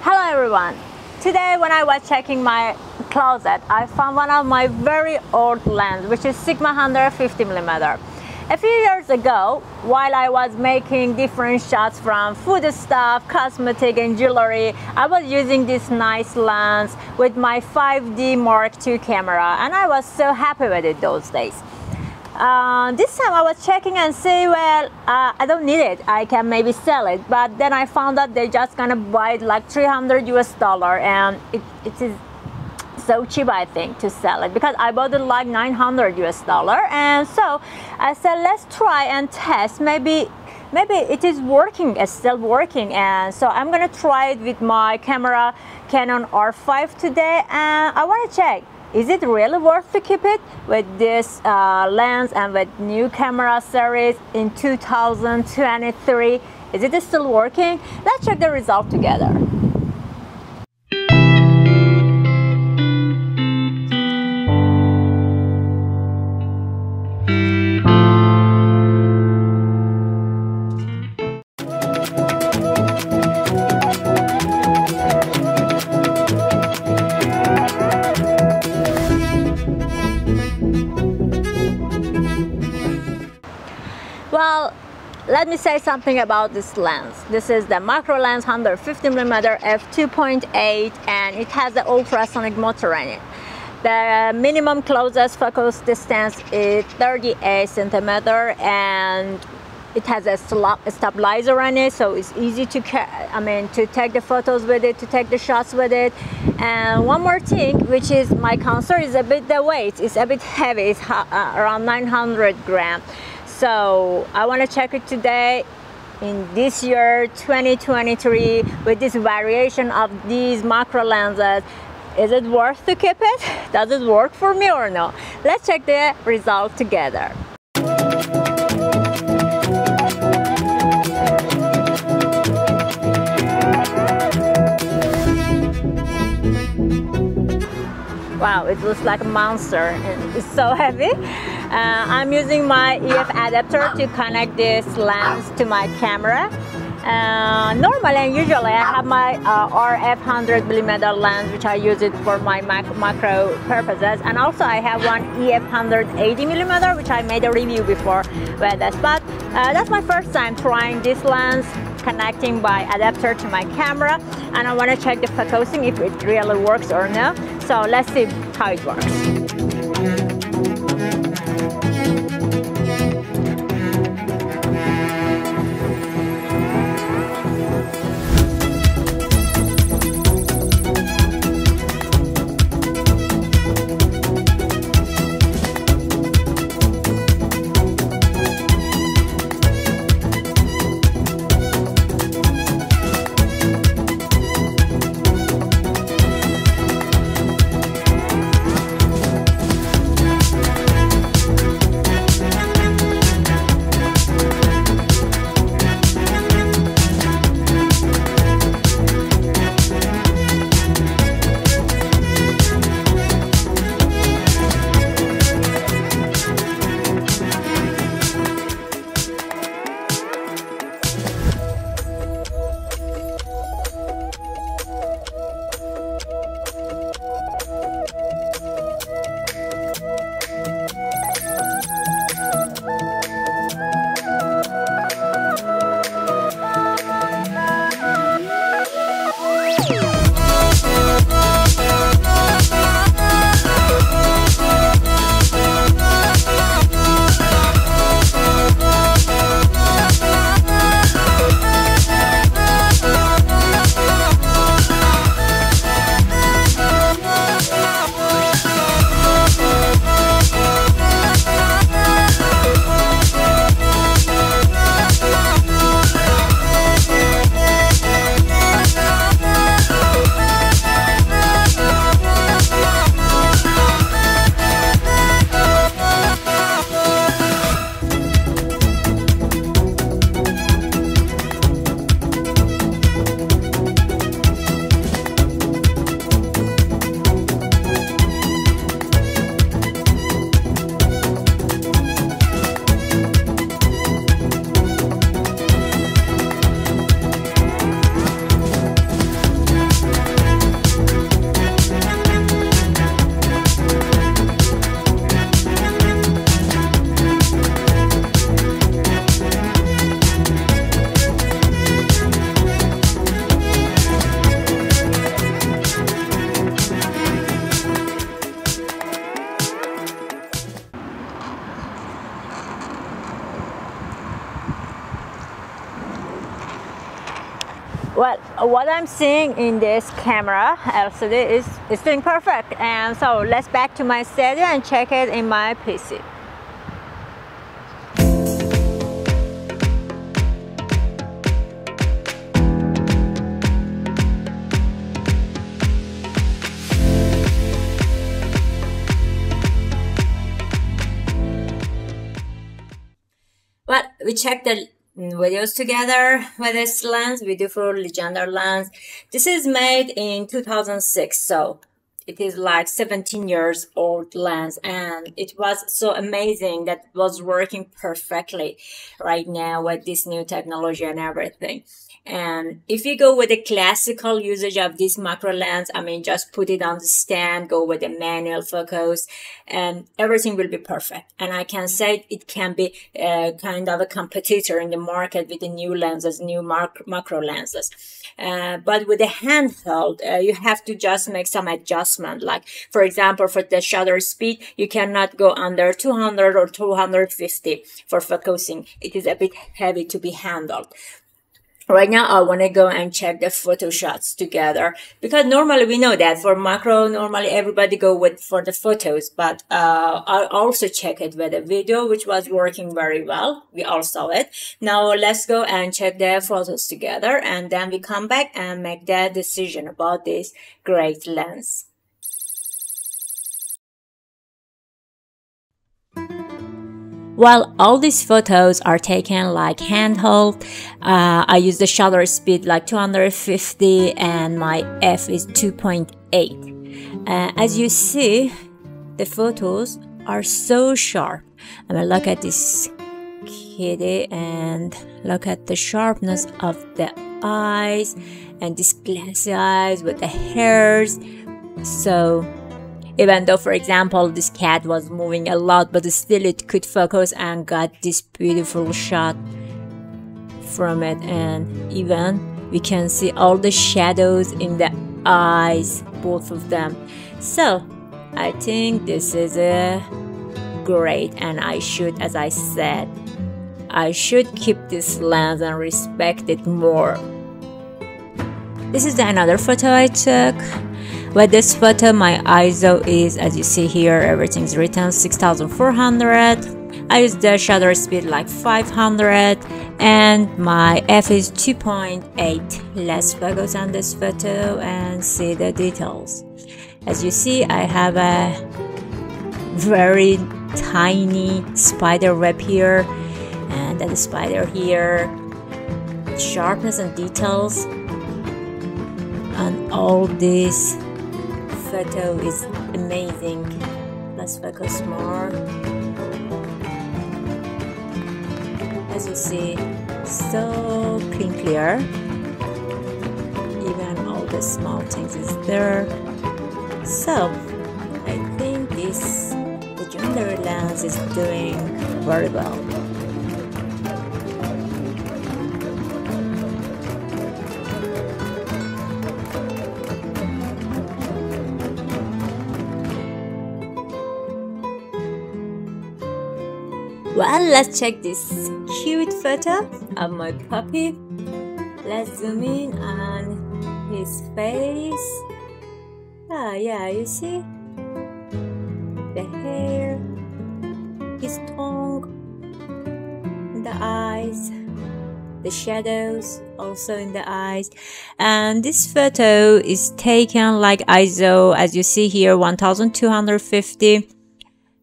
Hello everyone. Today when I was checking my closet, I found one of my very old lens, which is Sigma 150 millimeter. A few years ago, while I was making different shots from food stuff, cosmetic and jewelry, I was using this nice lens with my 5D Mark II camera and I was so happy with it those days. Uh, this time I was checking and say, well, uh, I don't need it. I can maybe sell it. But then I found that they're just gonna buy it like 300 US dollar. And it, it is so cheap I think to sell it. Because I bought it like 900 US dollar. And so I said let's try and test. Maybe maybe it is working. It's still working. And so I'm gonna try it with my camera Canon R5 today. And I want to check is it really worth to keep it with this uh, lens and with new camera series in 2023 is it still working? Let's check the result together let me say something about this lens. This is the macro lens 150mm f2.8 and it has the ultrasonic motor in it. The minimum closest focus distance is 38 centimeter and it has a stabilizer on it so it's easy to I mean to take the photos with it to take the shots with it and one more thing which is my concern is a bit the weight it's a bit heavy it's uh, around 900 gram so I want to check it today in this year 2023 with this variation of these macro lenses is it worth to keep it? Does it work for me or no? Let's check the result together. Wow it looks like a monster and it's so heavy I'm using my EF adapter to connect this lens to my camera. Uh, normally and usually I have my uh, RF 100 millimeter lens which I use it for my mac macro purposes. And also I have one EF 180 millimeter which I made a review before with this. But uh, that's my first time trying this lens connecting by adapter to my camera. And I want to check the focusing if it really works or no. So let's see how it works what I'm seeing in this camera LCD is, is doing perfect. And so let's back to my studio and check it in my PC. Well, we checked the videos together with this lens, beautiful legendary lens. This is made in 2006, so it is like 17 years old lens and it was so amazing that was working perfectly right now with this new technology and everything. And if you go with the classical usage of this macro lens, I mean, just put it on the stand, go with the manual focus and everything will be perfect. And I can say it can be uh, kind of a competitor in the market with the new lenses, new macro lenses. Uh, but with the handheld, uh, you have to just make some adjustment. Like, for example, for the shutter speed, you cannot go under 200 or 250 for focusing. It is a bit heavy to be handled right now I want to go and check the photo shots together because normally we know that for macro, normally everybody go with for the photos, but, uh, I also check it with a video, which was working very well. We all saw it. Now let's go and check the photos together and then we come back and make that decision about this great lens. While all these photos are taken like handheld, uh, I use the shutter speed like 250 and my f is 2.8. Uh, as you see, the photos are so sharp. I mean, look at this kitty and look at the sharpness of the eyes and these glassy eyes with the hairs. So even though for example this cat was moving a lot but still it could focus and got this beautiful shot from it. And even we can see all the shadows in the eyes both of them. So I think this is a great. And I should as I said I should keep this lens and respect it more. This is another photo I took with this photo, my ISO is, as you see here, everything's written 6400. I use the shutter speed like 500 and my f is 2.8. Let's focus on this photo and see the details. As you see, I have a very tiny spider web here and then the spider here. Sharpness and details on all these photo is amazing. Let's focus more. As you see, so clean clear. Even all the small things is there. So, I think this the legendary lens is doing very well. Well, let's check this cute photo of my puppy. Let's zoom in on his face. Ah, yeah, you see? The hair, his tongue, the eyes, the shadows also in the eyes. And this photo is taken like ISO, as you see here, 1250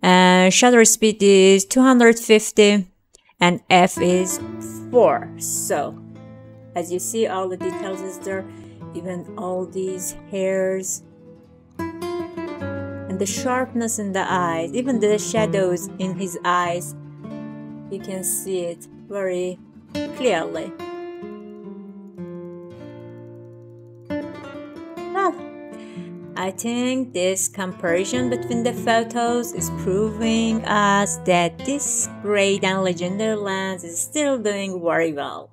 and shutter speed is 250 and f is 4 so as you see all the details is there even all these hairs and the sharpness in the eyes even the shadows in his eyes you can see it very clearly I think this comparison between the photos is proving us that this great and legendary lens is still doing very well.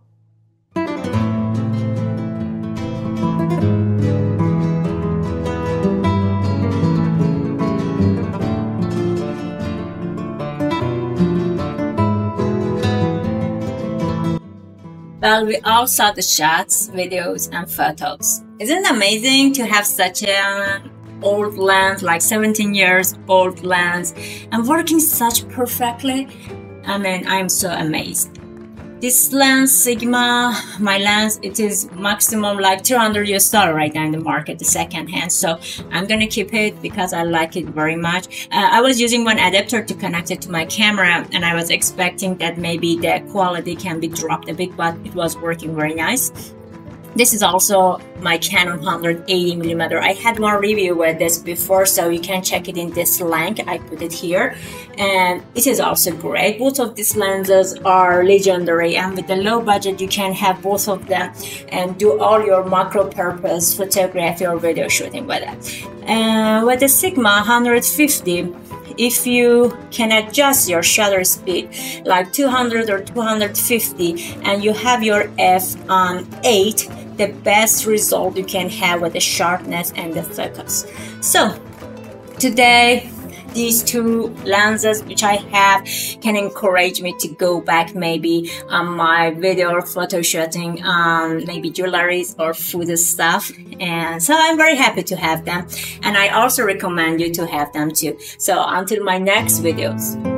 well, we all saw the shots, videos, and photos. Isn't it amazing to have such an old lens, like 17 years old lens, and working such perfectly? I mean, I'm so amazed. This lens, Sigma, my lens, it is maximum like 200 US dollar right now in the market, the second hand. So I'm gonna keep it because I like it very much. Uh, I was using one adapter to connect it to my camera and I was expecting that maybe the quality can be dropped a bit, but it was working very nice. This is also my Canon 180 millimeter. I had one review with this before, so you can check it in this link. I put it here, and it is also great. Both of these lenses are legendary, and with the low budget, you can have both of them and do all your macro purpose photography or video shooting with it. And with the Sigma 150, if you can adjust your shutter speed like 200 or 250 and you have your f on 8 the best result you can have with the sharpness and the focus. So today these two lenses which I have can encourage me to go back maybe on my video photo shooting um, maybe jewelries or food stuff. And so I'm very happy to have them. And I also recommend you to have them too. So until my next videos